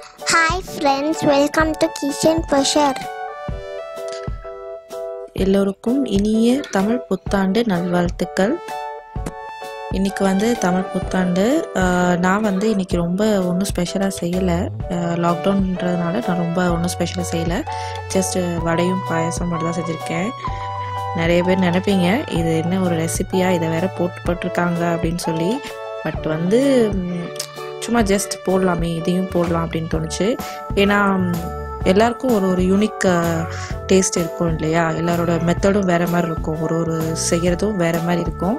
Hi friends welcome to kitchen Pusher. எல்லோருக்கும் இனிய தமிழ் புத்தாண்டு நல்வாழ்த்துக்கள். இன்றைக்கி வந்து தமிழ் புத்தாண்டு நான் வந்து இன்னைக்கு ரொம்ப ஒன்றும் ஸ்பெஷலாக செய்யலை. லாக்டவுன்றதுனால நான் ரொம்ப ஒன்றும் ஸ்பெஷலாக செய்யலை. ஜஸ்ட்டு வடையும் பாயசம் மட்டும் தான் செஞ்சுருக்கேன். நிறைய பேர் நினைப்பீங்க இது என்ன ஒரு ரெசிபியாக இதை வேற போட்டு போட்டிருக்காங்க அப்படின்னு சொல்லி. பட் வந்து சும்மா ஜஸ்ட் போடலாமே இதையும் போடலாம் அப்படின்னு தோணுச்சு. ஏன்னா எல்லாருக்கும் ஒரு ஒரு யூனிக் டேஸ்ட் இருக்கும் இல்லையா? எல்லாரோட மெத்தடும் வேறு மாதிரி இருக்கும். ஒரு ஒரு செய்கிறதும் வேறு மாதிரி இருக்கும்.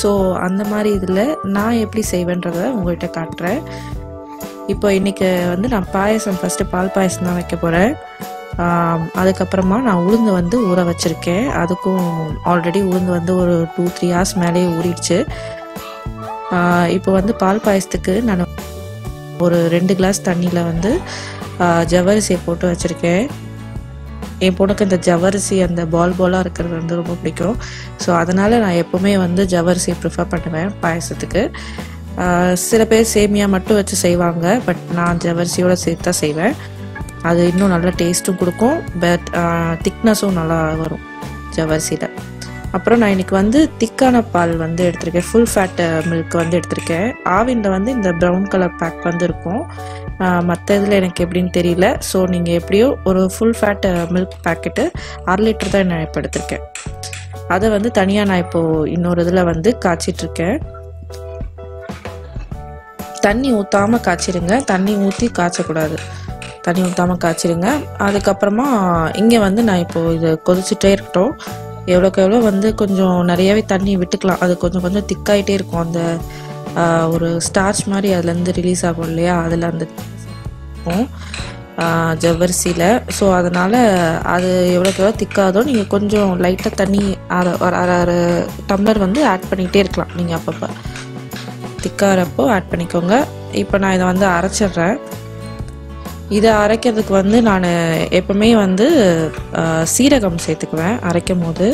ஸோ அந்த மாதிரி இதில் நான் எப்படி செய்வேன்றதை உங்கள்கிட்ட காட்டுறேன். இப்போ இன்றைக்கி வந்து நான் பாயசம் ஃபஸ்ட்டு பால் பாயசம் தான் வைக்க போகிறேன் அதுக்கப்புறமா நான் உளுந்து வந்து ஊற வச்சுருக்கேன். அதுக்கும் ஆல்ரெடி உளுந்து வந்து ஒரு டூ த்ரீ ஹவர்ஸ் மேலேயே ஊறிடுச்சு. இப்போ வந்து பால் பாயசத்துக்கு நான் ஒரு ரெண்டு கிளாஸ் தண்ணியில் வந்து ஜவரிசியை ஜவ்வரிசியை போட்டு வச்சுருக்கேன். என் பொண்ணுக்கு இந்த ஜவ்வரிசி அந்த பால் பாலாக இருக்கிறது வந்து ரொம்ப பிடிக்கும். ஸோ அதனால் நான் எப்போவுமே வந்து ஜவ்வரிசியை ப்ரிஃபர் பண்ணுவேன் பாயசத்துக்கு. சில பேர் சேமியா மட்டும் வச்சு செய்வாங்க பட் நான் ஜவரிசியோடு சேர்த்து தான் செய்வேன். அது இன்னும் நல்ல டேஸ்ட்டும் கொடுக்கும் பட் திக்னஸும் நல்லா வரும் ஜவரிசியில் அப்புறம் நான் இன்னைக்கு வந்து திக்கான பால் வந்து எடுத்திருக்கேன். ஃபுல் ஃபேட் மில்க் வந்து எடுத்திருக்கேன். ஆவினில் வந்து இந்த ப்ரௌன் கலர் பேக் வந்து இருக்கும். மற்ற இதில் எனக்கு எப்படின்னு தெரியல. ஸோ நீங்கள் எப்படியோ ஒரு ஃபுல் ஃபேட் மில்க் பேக்கெட்டு அரை லிட்டர் தான் நான் இப்போ எடுத்திருக்கேன். அதை வந்து தனியாக நான் இப்போது இன்னொரு இதில் வந்து காய்ச்சிட்ருக்கேன். தண்ணி ஊற்றாமல் காய்ச்சிருங்க. தண்ணி ஊற்றி காய்ச்சக்கூடாது. தண்ணி ஊற்றாமல் காய்ச்சிருங்க. அதுக்கப்புறமா இங்கே வந்து நான் இப்போது இது கொதிச்சுட்டே இருக்கட்டும். எவ்வளோக்கு எவ்வளோ வந்து கொஞ்சம் நிறையாவே தண்ணி விட்டுக்கலாம். அது கொஞ்சம் கொஞ்சம் திக்காயிட்டே இருக்கும். அந்த ஒரு ஸ்டார்ச் மாதிரி அதுலேருந்து ரிலீஸ் ஆகும் இல்லையா? அதில் அந்த இருக்கும் ஜவ்வரிசியில். ஸோ அதனால் அது எவ்வளோக்கு எவ்வளோ திக்காதோ நீங்கள் கொஞ்சம் லைட்டாக தண்ணி அரை ஒரு அரை அரை டம்ளர் வந்து ஆட் பண்ணிகிட்டே இருக்கலாம். நீங்கள் அப்பப்போ திக்காகிறப்போ ஆட் பண்ணிக்கோங்க. இப்போ நான் இதை வந்து அரைச்சிடுறேன். இதை அரைக்கிறதுக்கு வந்து நான் எப்பவுமே வந்து சீரகம் சேர்த்துக்குவேன் அரைக்கும் போது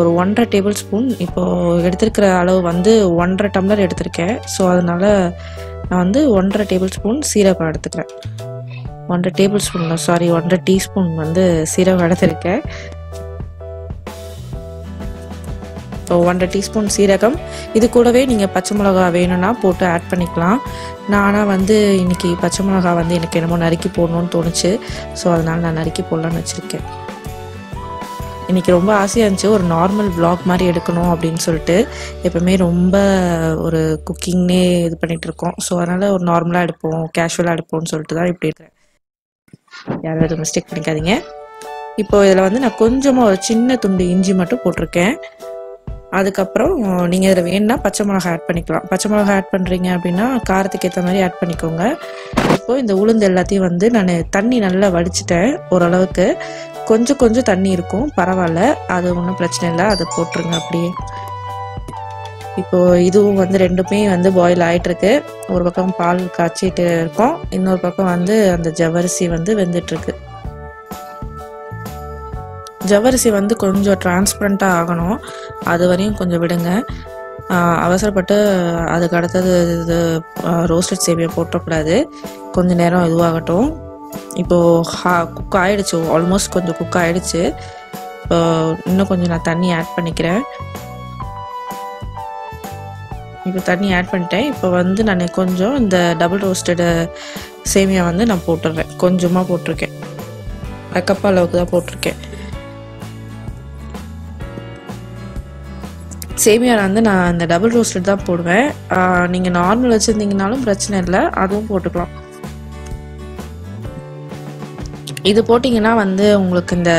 ஒரு ஒன்றரை டேபிள் ஸ்பூன் இப்போது எடுத்திருக்கிற அளவு வந்து ஒன்றரை டம்ளர் எடுத்திருக்கேன். ஸோ அதனால் நான் வந்து ஒன்றரை டேபிள் ஸ்பூன் சீரகம் எடுத்துக்கிறேன். ஒன்றரை டேபிள் ஸ்பூன் சாரி ஒன்றரை டீஸ்பூன் வந்து சீரகம் எடுத்திருக்கேன். இப்போ ஒன்றரை டீஸ்பூன் சீரகம். இது கூடவே நீங்கள் பச்சை மிளகா வேணும்னா போட்டு ஆட் பண்ணிக்கலாம். நான் ஆனால் வந்து இன்றைக்கி பச்சை மிளகா வந்து எனக்கு என்னமோ நறுக்கி போடணும்னு தோணுச்சு. ஸோ அதனால் நான் நறுக்கி போடலான்னு வச்சுருக்கேன். இன்றைக்கி ரொம்ப ஆசையாக இருந்துச்சு. ஒரு நார்மல் ப்ளாக் மாதிரி எடுக்கணும் அப்படின்னு சொல்லிட்டு. எப்போவுமே ரொம்ப ஒரு குக்கிங்னே இது பண்ணிகிட்டு இருக்கோம். ஸோ அதனால் ஒரு நார்மலாக எடுப்போம். கேஷுவலாக எடுப்போம்னு சொல்லிட்டு தான் இப்படி இருக்கிறேன் யாரும் எதுவும் மிஸ்டேக் பண்ணிக்காதீங்க. இப்போ இதில் வந்து நான் கொஞ்சமாக ஒரு சின்ன துண்டு இஞ்சி மட்டும் போட்டிருக்கேன். அதுக்கப்புறம் நீங்கள் இதில் வேணும்னா பச்சை மிளகா ஆட் பண்ணிக்கலாம். பச்சை மிளகா ஆட் பண்ணுறீங்க அப்படின்னா காரத்துக்கு ஏற்ற மாதிரி ஆட் பண்ணிக்கோங்க. இப்போது இந்த உளுந்து எல்லாத்தையும் வந்து நான் தண்ணி நல்லா வடிச்சிட்டேன். ஓரளவுக்கு கொஞ்சம் கொஞ்சம் தண்ணி இருக்கும். பரவாயில்ல. அது ஒன்றும் பிரச்சனை இல்லை. அதை போட்டுருங்க அப்படியே. இப்போது இதுவும் வந்து ரெண்டுமே வந்து பாயில் ஆகிட்டுருக்கு ஒரு பக்கம் பால் காய்ச்சிட்டு இருக்கோம். இன்னொரு பக்கம் வந்து அந்த ஜவரிசி வந்து வெந்துட்டுருக்கு. ஜவ்வரிசி வந்து கொஞ்சம் டிரான்ஸ்பரண்ட்டாக ஆகணும். அது வரையும் கொஞ்சம் விடுங்க. அவசரப்பட்டு அதுக்கு அடுத்தது இது ரோஸ்டட் சேமியா போட்டக்கூடாது. கொஞ்சம் நேரம் இதுவாகட்டும். இப்போது ஹா குக் ஆகிடுச்சு ஆல்மோஸ்ட் கொஞ்சம் குக் ஆகிடுச்சு இப்போ இன்னும் கொஞ்சம் நான் தண்ணி ஆட் பண்ணிக்கிறேன். இப்போ தண்ணி ஆட் பண்ணிட்டேன். இப்போ வந்து நான் கொஞ்சம் இந்த டபுள் ரோஸ்டடு சேமியா வந்து நான் போட்டுடுறேன் கொஞ்சமாக போட்டிருக்கேன். கப் அளவுக்கு தான் போட்டிருக்கேன். சேமியா வந்து நான் இந்த டபுள் ரோஸ்டட் தான் போடுவேன். நீங்கள் நார்மல் வச்சுருந்தீங்கனாலும் பிரச்சனை இல்லை. அதுவும் போட்டுக்கலாம். இது போட்டிங்கன்னா வந்து உங்களுக்கு இந்த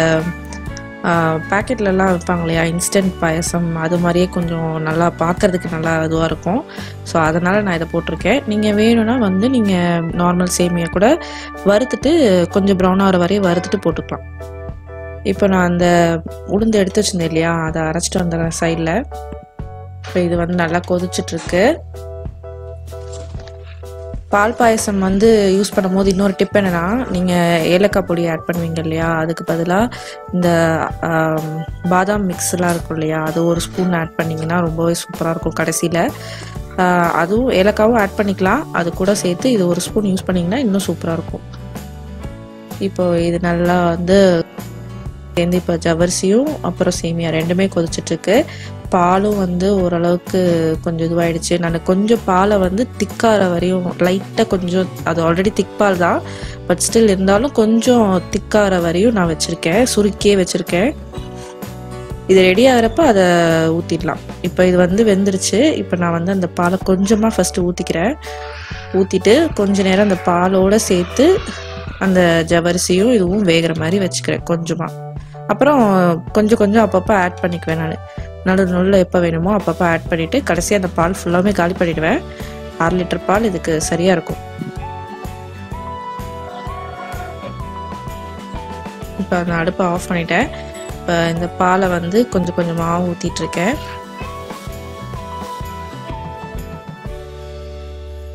பேக்கெட்லலாம் வைப்பாங்க இல்லையா? இன்ஸ்டன்ட் பாயசம் அது மாதிரியே கொஞ்சம் நல்லா பார்க்கறதுக்கு நல்லா இதுவாக இருக்கும். ஸோ அதனால் நான் இதை போட்டிருக்கேன். நீங்கள் வேணும்னா வந்து நீங்கள் நார்மல் சேமியா கூட வறுத்துட்டு கொஞ்சம் ப்ரௌன் ஆகிற வரையும் வறுத்துட்டு போட்டுக்கலாம். இப்போ நான் அந்த உளுந்து எடுத்து வச்சிருந்தேன் இல்லையா? அதை அரைச்சிட்டு வந்துடுறேன் சைடில் இப்போ இது வந்து நல்லா கொதிச்சிட்ருக்கு. பால் பாயசம் வந்து யூஸ் பண்ணும்போது இன்னொரு டிப் என்னன்னா நீங்கள் ஏலக்காய் பொடி ஆட் பண்ணுவீங்க இல்லையா? அதுக்கு பதிலாக இந்த பாதாம் மிக்ஸ்லாம் இருக்கும் இல்லையா? அது ஒரு ஸ்பூன் ஆட் பண்ணிங்கன்னா ரொம்பவே சூப்பராக இருக்கும் கடைசியில். அதுவும் ஏலக்காவும் ஆட் பண்ணிக்கலாம். அது கூட சேர்த்து இது ஒரு ஸ்பூன் யூஸ் பண்ணிங்கன்னா இன்னும் சூப்பராக இருக்கும். இப்போ இது நல்லா வந்து சேர்ந்து இப்போ ஜவரிசியும் அப்புறம் சேமியா ரெண்டுமே கொதிச்சிட்ருக்கு. பாலும் வந்து ஓரளவுக்கு கொஞ்சம் இதுவாயிடுச்சு. நான் கொஞ்சம் பாலை வந்து திக்காகிற வரையும் லைட்டாக கொஞ்சம் அது ஆல்ரெடி திக் பால் தான். பட் ஸ்டில் இருந்தாலும் கொஞ்சம் திக்காகிற வரையும் நான் வச்சுருக்கேன். சுருக்கியே வச்சுருக்கேன். இது ரெடி ஆகிறப்ப அதை ஊற்றிடலாம் இப்போ இது வந்து வெந்துருச்சு. இப்போ நான் வந்து அந்த பாலை கொஞ்சமாக ஃபஸ்ட்டு ஊற்றிக்கிறேன் ஊற்றிட்டு கொஞ்ச நேரம் அந்த பாலோடு சேர்த்து அந்த ஜவரிசியும் இதுவும் வேகிற மாதிரி வச்சுக்கிறேன் கொஞ்சமாக அப்புறம் கொஞ்சம் கொஞ்சம் அப்பப்போ ஆட் பண்ணிக்குவேன் நான். நடு நடுவில் எப்போ வேணுமோ அப்பப்போ ஆட் பண்ணிவிட்டு கடைசியாக அந்த பால் ஃபுல்லாமே காலி பண்ணிடுவேன். அரை லிட்டர் பால் இதுக்கு சரியாக இருக்கும். இப்போ அந்த அடுப்பை ஆஃப் பண்ணிட்டேன். இப்போ இந்த பாலை வந்து கொஞ்சம் கொஞ்சமாக ஊற்றிட்டு இருக்கேன்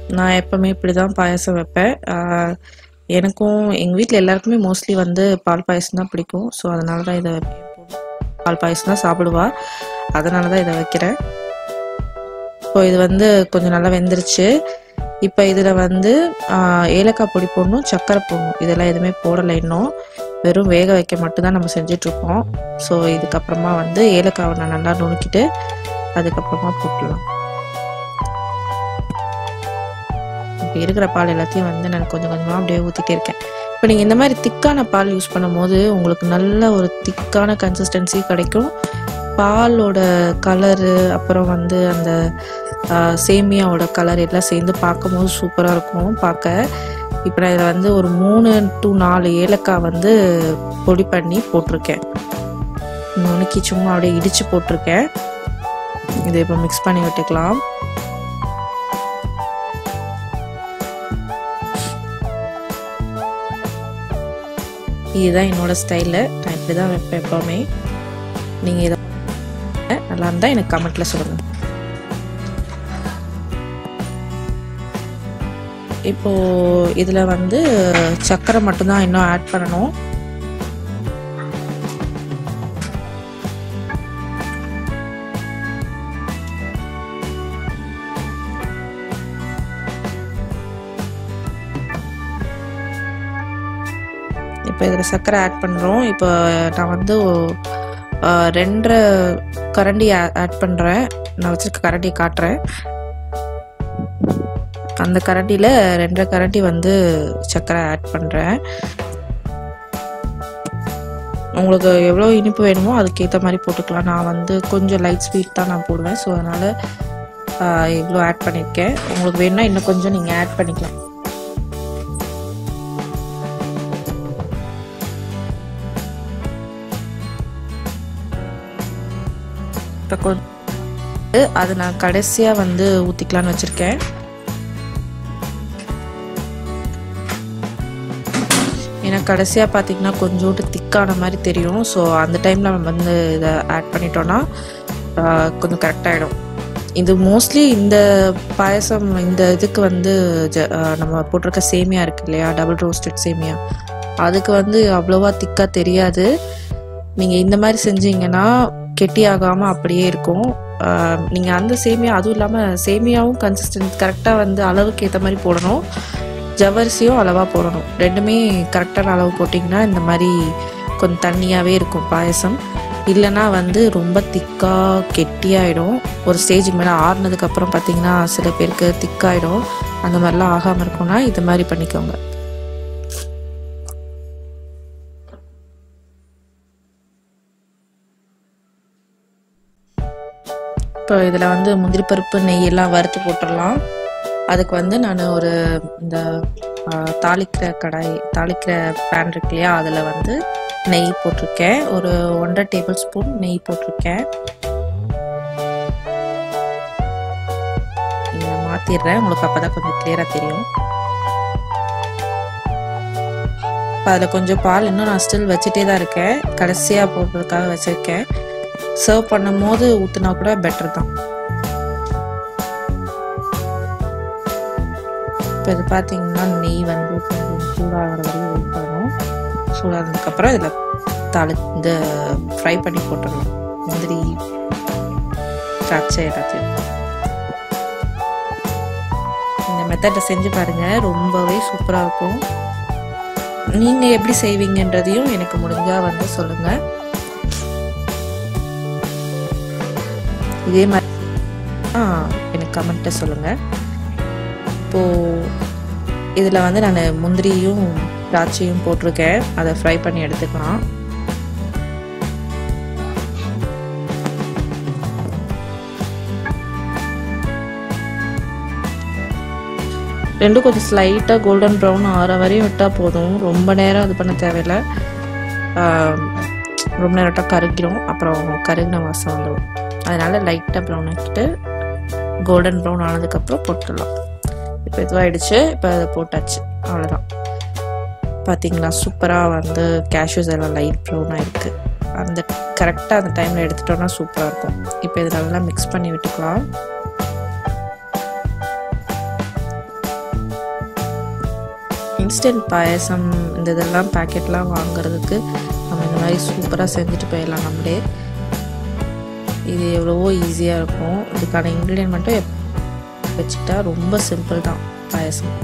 நான் எப்பவுமே இப்படி தான் பாயசம் வைப்பேன். ஆஹ் எனக்கும் எங்கள் வீட்டில் எல்லாருக்குமே மோஸ்ட்லி வந்து பால் பாயசம் தான் பிடிக்கும். ஸோ அதனால தான் இதை பால் பாயசம் தான் சாப்பிடுவா. அதனால தான் இதை வைக்கிறேன். இப்போ இது வந்து கொஞ்சம் நல்லா வெந்துருச்சு. இப்போ இதில் வந்து ஏலக்காய் பொடி போடணும் சர்க்கரை போடணும். இதெல்லாம் எதுவுமே போடலை இன்னும். வெறும் வேக வைக்க மட்டும்தான் நம்ம செஞ்சிட்ருக்கோம். ஸோ இதுக்கப்புறமா வந்து ஏலக்காவை நான் நல்லா நுணுக்கிட்டு அதுக்கப்புறமா போட்டுடலாம். இப்போ இருக்கிற பால் எல்லாத்தையும் வந்து நான் கொஞ்சம் கொஞ்சமாக அப்படியே ஊற்றிட்டே இருக்கேன். இப்போ நீங்கள் இந்த மாதிரி திக்கான பால் யூஸ் பண்ணும்போது உங்களுக்கு நல்ல ஒரு திக்கான கன்சிஸ்டன்சி கிடைக்கும். பாலோட கலரு அப்புறம் வந்து அந்த சேமியாவோட கலர் எல்லாம் சேர்ந்து பார்க்கும்போது சூப்பராக இருக்கும் பார்க்க. இப்போ நான் இதில் வந்து ஒரு மூணு டு நாலு ஏலக்காய் வந்து பொடி பண்ணி போட்டிருக்கேன். நுணுக்கி சும்மா அப்படியே இடித்து போட்டிருக்கேன். இதை இப்போ மிக்ஸ் பண்ணி விட்டுக்கலாம். இதுதான் என்னோட ஸ்டைலு நான் இப்படி தான் வைப்பேன் எப்போவுமே. நீங்கள் இதை நல்லா இருந்தால் எனக்கு கமெண்ட்டில் சொல்லுங்கள் இப்போது இதில் வந்து சர்க்கரை மட்டும்தான் இன்னும் ஆட் பண்ணணும். இப்போ இதில் சர்க்கரை ஆட் பண்ணுறோம். இப்போ நான் வந்து ரெண்டரை கரண்டி ஆட் பண்ணுறேன். நான் வச்சுருக்க கரண்டியை காட்டுறேன். அந்த கரண்டியில் ரெண்டரை கரண்டி வந்து சர்க்கரை ஆட் பண்ணுறேன். உங்களுக்கு எவ்வளோ இனிப்பு வேணுமோ அதுக்கேற்ற மாதிரி போட்டுக்கலாம். நான் வந்து கொஞ்சம் லைட் ஸ்வீட் தான் நான் போடுவேன். ஸோ அதனால் இவ்வளோ ஆட் பண்ணியிருக்கேன். உங்களுக்கு வேணும்னா இன்னும் கொஞ்சம் நீங்கள் ஆட் பண்ணிக்கலாம். இப்போ கொண்டு அது நான் கடைசியாக வந்து ஊற்றிக்கலான்னு வச்சுருக்கேன். ஏன்னா கடைசியாக பார்த்தீங்கன்னா கொஞ்சோண்டு திக்கான மாதிரி தெரியும். ஸோ அந்த டைமில் நம்ம வந்து இதை ஆட் பண்ணிட்டோன்னா கொஞ்சம் கரெக்டாகிடும் இது மோஸ்ட்லி இந்த பாயசம் இந்த இதுக்கு வந்து ஜ- நம்ம போட்டிருக்க சேமியா இருக்கு இல்லையா? டபுள் ரோஸ்டட் சேமியா. அதுக்கு வந்து அவ்வளோவா திக்காக தெரியாது. நீங்கள் இந்த மாதிரி செஞ்சீங்கன்னா கெட்டியாகாமல் அப்படியே இருக்கும். நீங்கள் அந்த சேமியா அதுவும் இல்லாமல் சேமியாவும் கன்சிஸ்டன்ட் கரெக்டாக வந்து அளவுக்கு ஏற்ற மாதிரி போடணும். ஜவ்வரிசியும் அளவாக போடணும். ரெண்டுமே கரெக்டான அளவு போட்டிங்கன்னா இந்த மாதிரி கொஞ்சம் தண்ணியாகவே இருக்கும் பாயசம். இல்லைன்னா வந்து ரொம்ப திக்காக கெட்டியாயிடும். ஒரு ஸ்டேஜுக்கு மேலே ஆறுனதுக்கப்புறம் பார்த்தீங்கன்னா சில பேருக்கு திக்காயிடும். அந்த மாதிரிலாம் ஆகாமல் இருக்கும்னா இது மாதிரி பண்ணிக்கோங்க. ஸோ இதில் வந்து முந்திரி பருப்பு நெய் எல்லாம் வறுத்து போட்டுடலாம். அதுக்கு வந்து நான் ஒரு இந்த தாளிக்கிற கடாய் தாளிக்கிற பேன் இருக்கு இல்லையா? அதில் வந்து நெய் போட்டிருக்கேன். ஒரு ஒன்றரை டேபிள் ஸ்பூன் நெய் போட்டிருக்கேன். மாற்றிடுறேன் உங்களுக்கு அப்போ தான் கொஞ்சம் கிளியராக தெரியும். இப்போ அதில் கொஞ்சம் பால் இன்னும் நான் ஸ்டில் வச்சுட்டே தான் இருக்கேன். கடைசியாக போடுறதுக்காக வச்சுருக்கேன். சர்வ் பண்ணும் போது ஊற்றினா கூட பெட்டர் தான். இப்போ இது பார்த்தீங்கன்னா நெய் வந்து கொஞ்சம் சூடாகிற வரையும் வெயிட் பண்ணணும் சூடானதுக்கப்புறம் இதில் தாளி இந்த ஃப்ரை பண்ணி போட்டுடலாம் முந்திரி திராட்சை எல்லாத்தையும். மெத்தடில் செஞ்சு பாருங்கள் ரொம்பவே சூப்பராக இருக்கும். நீங்கள் எப்படி செய்வீங்கன்றதையும் எனக்கு முடிஞ்சால் வந்து சொல்லுங்கள் இதே மாதிரி ஆ எனக்கு கமெண்ட்டை சொல்லுங்கள் இப்போது இதில் வந்து நான் முந்திரியும் திராட்சையும் போட்டிருக்கேன். அதை ஃப்ரை பண்ணி எடுத்துக்கலாம். ரெண்டும் கொஞ்சம் ஸ்லைட்டாக கோல்டன் ப்ரௌன் ஆற வரையும் விட்டால் போதும். ரொம்ப நேரம் இது பண்ண தேவையில்லை. ரொம்ப நேரம் விட்டால் கருகிரும். அப்புறம் கருகின வாசம் வந்துடும் அதனால் லைட்டாக ப்ரௌன் ஆக்கிட்டு கோல்டன் ப்ரௌன் ஆனதுக்கப்புறம் போட்டுடலாம். இப்போ இதுவாகிடுச்சு இப்போ அதை போட்டாச்சு. அவ்வளோதான் பார்த்தீங்களா சூப்பராக வந்து கேஷ்யூஸ் எல்லாம் லைட் ப்ரௌனாக இருக்குது அந்த கரெக்டாக அந்த டைமில் எடுத்துட்டோம்னா சூப்பராக இருக்கும். இப்போ இது நல்லா மிக்ஸ் பண்ணி விட்டுக்கலாம். இன்ஸ்டன்ட் பாயசம் இந்த இதெல்லாம் பேக்கெட்லாம் வாங்குறதுக்கு நம்ம இந்த மாதிரி சூப்பராக செஞ்சுட்டு போயிடலாம் நம்மளே. இது எவ்வளவோ ஈஸியாக இருக்கும். இதுக்கான இன்க்ரீடியன்ட் மட்டும் வச்சுக்கிட்டா ரொம்ப சிம்பிள் தான் பாயசம்.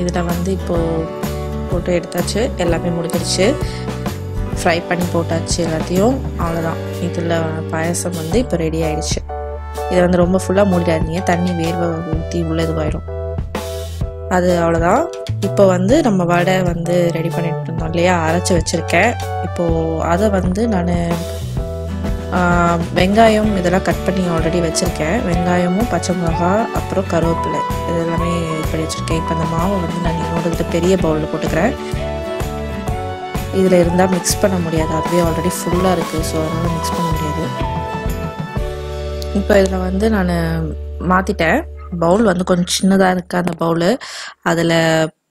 இதில் வந்து இப்போது போட்டு எடுத்தாச்சு. எல்லாமே முடிஞ்சிருச்சு. ஃப்ரை பண்ணி போட்டாச்சு எல்லாத்தையும். அவ்வளோதான் இதில் பாயசம் வந்து இப்போ ரெடி ஆகிடுச்சு இதை வந்து ரொம்ப ஃபுல்லாக மூடிடாதீங்க. தண்ணி வேர்வை ஊற்றி உள்ள இதுவாயிடும் அது அவ்வளோதான் இப்போ வந்து நம்ம வடை வந்து ரெடி பண்ணிட்டு இருந்தோம் இல்லையா? அரைச்சி வச்சுருக்கேன். இப்போது அதை வந்து நான் வெங்காயம் இதெல்லாம் கட் பண்ணி ஆல்ரெடி வச்சுருக்கேன். வெங்காயமும் பச்சை மிளகா அப்புறம் கருவேப்பிலை. இது எல்லாமே இப்படி வச்சுருக்கேன். இப்போ அந்த மாவை வந்து நான் இன்னொரு பெரிய பவுலில் போட்டுக்கிறேன். இதில் இருந்தால் மிக்ஸ் பண்ண முடியாது. அதுவே ஆல்ரெடி ஃபுல்லாக இருக்குது ஸோ அதனால் மிக்ஸ் பண்ண முடியாது. இப்போ இதில் வந்து நான் மாற்றிட்டேன் பவுல் வந்து கொஞ்சம் சின்னதாக இருக்குது அந்த பவுலு அதில்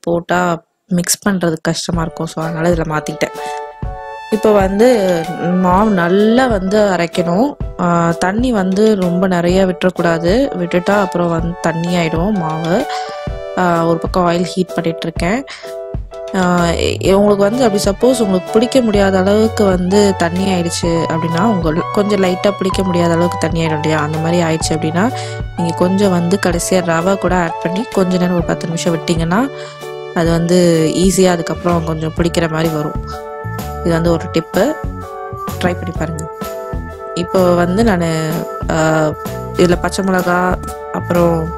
போட்டால் மிக்ஸ் பண்ணுறது கஷ்டமாக இருக்கும். ஸோ அதனால் இதில் மாற்றிக்கிட்டேன் இப்போ வந்து மாவு நல்லா வந்து அரைக்கணும். தண்ணி வந்து ரொம்ப நிறைய விட்டுறக்கூடாது. விட்டுட்டா அப்புறம் வந்து தண்ணி ஆகிடும் மாவு. ஒரு பக்கம் ஆயில் ஹீட் பண்ணிகிட்ருக்கேன் உங்களுக்கு வந்து அப்படி சப்போஸ் உங்களுக்கு பிடிக்க முடியாத அளவுக்கு வந்து தண்ணி ஆயிடுச்சு அப்படின்னா உங்களுக்கு கொஞ்சம் லைட்டாக பிடிக்க முடியாத அளவுக்கு தண்ணி ஆகிடும் இல்லையா? அந்த மாதிரி ஆயிடுச்சு அப்படின்னா நீங்கள் கொஞ்சம் வந்து கடைசியாக ரவை கூட ஆட் பண்ணி கொஞ்ச நேரம் ஒரு பத்து நிமிஷம் விட்டிங்கன்னா அது வந்து ஈஸியாக அதுக்கப்புறம் கொஞ்சம் பிடிக்கிற மாதிரி வரும். இது வந்து ஒரு டிப்பு ட்ரை பண்ணி பாருங்கள் இப்போ வந்து நான் இதில் பச்சை மிளகா அப்புறம்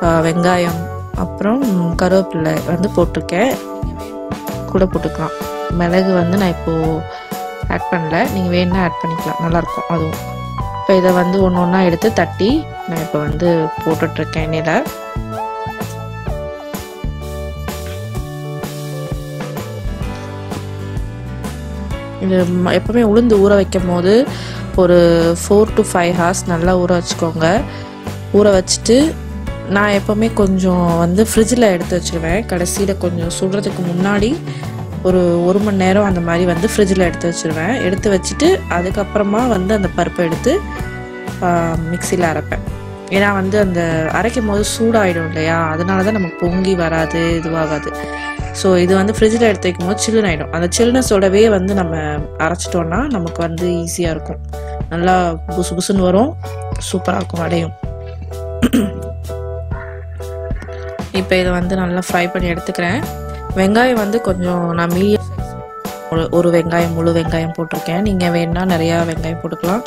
வெங்காயம் அப்புறம் கருவேப்பிலை வந்து போட்டிருக்கேன். கூட போட்டுக்கலாம். மிளகு வந்து நான் இப்போது ஆட் பண்ணல. நீங்கள் வேணால் ஆட் பண்ணிக்கலாம். நல்லாயிருக்கும் அதுவும். இப்போ இதை வந்து ஒன்று ஒன்றா எடுத்து தட்டி நான் இப்போ வந்து போட்டுட்ருக்கேன் எண்ணெயில். இது எப்போவுமே உளுந்து ஊற வைக்கும் போது ஒரு ஃபோர் டு ஃபைவ் ஹார்ஸ் நல்லா ஊற வச்சுக்கோங்க. ஊற வச்சுட்டு நான் எப்போவுமே கொஞ்சம் வந்து ஃப்ரிட்ஜில் எடுத்து வச்சுருவேன். கடைசியில் கொஞ்சம் சுடுறதுக்கு முன்னாடி ஒரு ஒரு மணி நேரம் அந்த மாதிரி வந்து ஃப்ரிட்ஜில் எடுத்து வச்சுருவேன். எடுத்து வச்சுட்டு அதுக்கப்புறமா வந்து அந்த பருப்பை எடுத்து மிக்சியில் அரைப்பேன். ஏன்னா வந்து அந்த அரைக்கும் போது சூடாகிடும் இல்லையா? அதனால தான் நமக்கு பொங்கி வராது இதுவாகாது. ஸோ இது வந்து ஃப்ரிட்ஜில் எடுத்து வைக்கும் போது சில்லுன்னு ஆகிடும் அந்த சில்லுனஸோடவே வந்து நம்ம அரைச்சிட்டோன்னா நமக்கு வந்து ஈஸியாக இருக்கும். நல்லா புசு புசுன்னு வரும். சூப்பராக இருக்கும் அடையும் இப்போ இதை வந்து நல்லா ஃப்ரை பண்ணி எடுத்துக்கிறேன். வெங்காயம் வந்து கொஞ்சம் நான் மீடியம் ஒரு வெங்காயம் முழு வெங்காயம் போட்டிருக்கேன். நீங்கள் வேணால் நிறையா வெங்காயம் போட்டுக்கலாம்.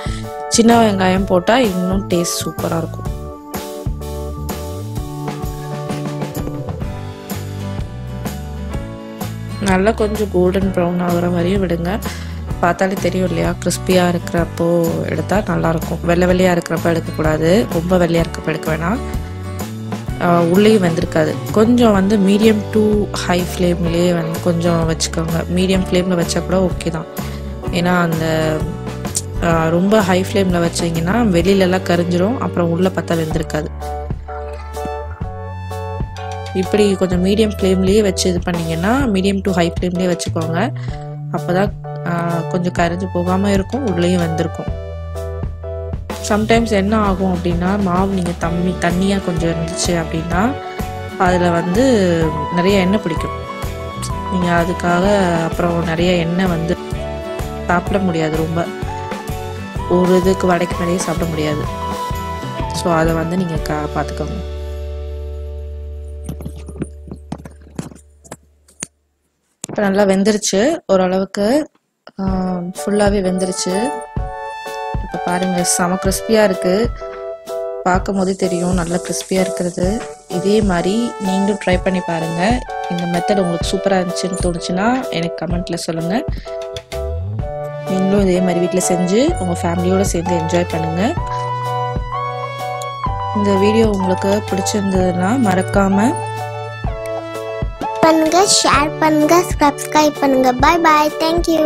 சின்ன வெங்காயம் போட்டால் இன்னும் டேஸ்ட் சூப்பராக இருக்கும். நல்லா கொஞ்சம் கோல்டன் ப்ரௌன் ஆகிற வரையும் விடுங்க. பார்த்தாலே தெரியும் இல்லையா? கிறிஸ்பியாக இருக்கிறப்போ எடுத்தால் நல்லாயிருக்கும் வெள்ளை வெள்ளையாக இருக்கிறப்ப எடுக்கக்கூடாது. ரொம்ப வெள்ளையாக இருக்கிறப்ப எடுக்க வேணாம். உள்ளேயும் வந்திருக்காது. கொஞ்சம் வந்து மீடியம் டு ஹை ஃப்ளேம்லேயே வந்து கொஞ்சம் வச்சுக்கோங்க. மீடியம் ஃப்ளேமில் வச்சா கூட ஓகே தான். ஏன்னா அந்த ரொம்ப ஹை ஃப்ளேமில் வச்சிங்கன்னா வெளியிலலாம் கரிஞ்சிரும் அப்புறம் உள்ளே பார்த்தா வெந்திருக்காது. இப்படி கொஞ்சம் மீடியம் ஃப்ளேம்லேயே வச்சு இது பண்ணிங்கன்னா மீடியம் டு ஹை ஃப்ளேம்லேயே வச்சுக்கோங்க. அப்போ தான் கொஞ்சம் கரைஞ்சி போகாமல் இருக்கும் உள்ளேயும் வந்திருக்கும். சம்டைம்ஸ் என்ன ஆகும் அப்படின்னா மாவு நீங்கள் தம்மி தண்ணியாக கொஞ்சம் இருந்துச்சு அப்படின்னா அதில் வந்து நிறைய எண்ணெய் பிடிக்கும். நீங்கள் அதுக்காக அப்புறம் நிறைய எண்ணெய் வந்து சாப்பிட முடியாது ரொம்ப. ஒரு இதுக்கு வடைக்கு மேலேயே சாப்பிட முடியாது. ஸோ அதை வந்து நீங்கள் கா பார்த்துக்கோங்க இப்போ நல்லா வெந்துருச்சு. ஓரளவுக்கு ஃபுல்லாகவே வெந்துருச்சு. இப்போ பாருங்கள் செம கிறிஸ்பியாக இருக்குது பார்க்கும் போதே தெரியும் நல்லா கிறிஸ்பியாக இருக்கிறது. இதே மாதிரி நீங்களும் ட்ரை பண்ணி பாருங்கள் இந்த மெத்தட் உங்களுக்கு சூப்பராக இருந்துச்சுன்னு தோணுச்சுன்னா எனக்கு கமெண்ட்டில் சொல்லுங்கள் நீங்களும் இதே மாதிரி வீட்டில் செஞ்சு உங்கள் ஃபேமிலியோடு சேர்ந்து என்ஜாய் பண்ணுங்கள் இந்த வீடியோ உங்களுக்கு பிடிச்சிருந்ததுன்னா மறக்காமல் பண்ணுங்க ஷேர் பண்ணுங்க சப்ஸ்கிரைப் பண்ணுங்க. பாய் பாய் தேங்க்யூ